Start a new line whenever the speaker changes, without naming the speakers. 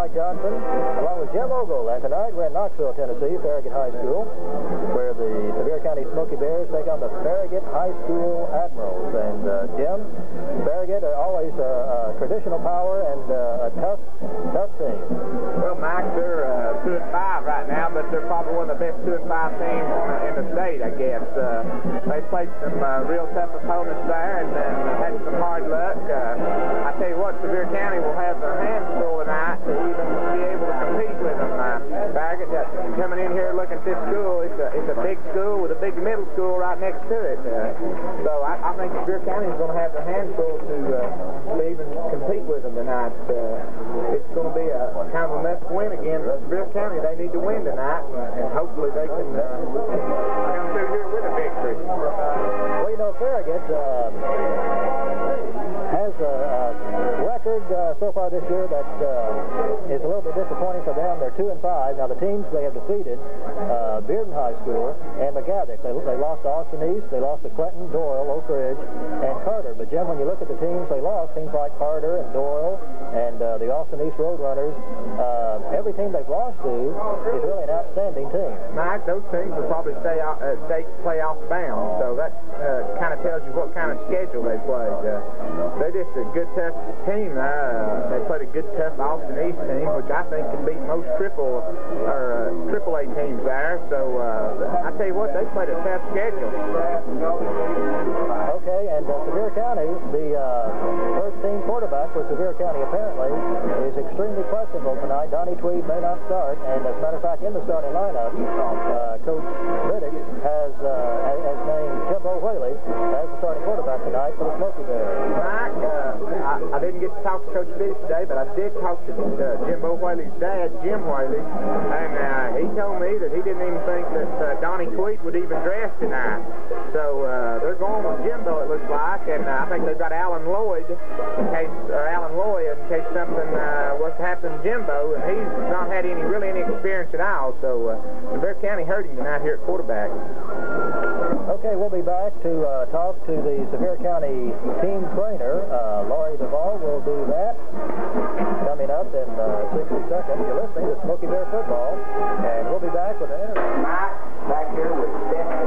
Cy Johnson, along with Jim Ogle. And tonight we're in Knoxville, Tennessee, Farragut High School, where the Sevier County Smoky Bears take on the Farragut High School Admirals. And uh, Jim, Farragut are always a, a traditional power and uh, a tough, tough team.
Well, Mike, they're uh, two and five right now, but they're probably one of the best two and five teams in the state, I guess. Uh, they played some uh, real tough opponents there, and uh,
two and five. Now the teams they have defeated, uh, Bearden High School and McGavock. They, they lost to Austin East. They lost to Clinton, Doyle, Oak Ridge, and Carter. But Jim, when you look at the teams they lost, teams like Carter and Doyle and uh, the Austin East Roadrunners, uh, every team they've lost to is really an outstanding team.
Mike, those teams will probably stay out, uh, stay play off bounds. So that uh, kind of tells you what kind of schedule they played. Uh, they're just a good, tough team. Uh, they played a good, tough Austin East team, which I think can beat most triple or uh, triple A teams there. So uh, I tell you what, they played a tough schedule.
Okay, and uh, Sevier County, the uh, first team quarterback for Sevier County apparently is extremely questionable tonight. Donnie Tweed may not start, and as a matter of fact, in the starting lineup, uh, Coach Riddick has, uh, has, named Jimbo Whaley as the starting quarterback tonight for the Smoky Bears.
Mike, uh, I, I didn't get to talk to Coach Fitch today, but I did talk to uh, Jimbo Whaley's dad, Jim Whaley, and uh, he told me that he didn't even think that uh, Donnie Tweet would even dress tonight. So they're going with Jimbo, it looks like, and I think they've got Alan Lloyd in case, or Alan Lloyd in case something uh, was to happen to Jimbo, and he's not had any really any experience at all. So uh, Sevier County hurting tonight here at quarterback.
Okay, we'll be back to uh, talk to the Sevier County team trainer. Uh, Laurie Duvall will do that coming up in uh, 60 seconds. You're listening to Smoky Bear Football, and we'll be back with an interview.
Mike, back here with Steph